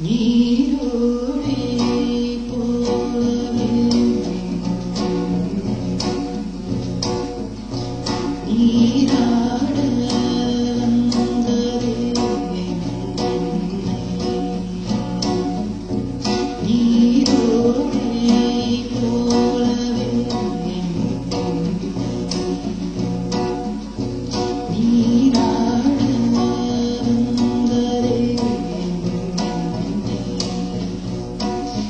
Need you.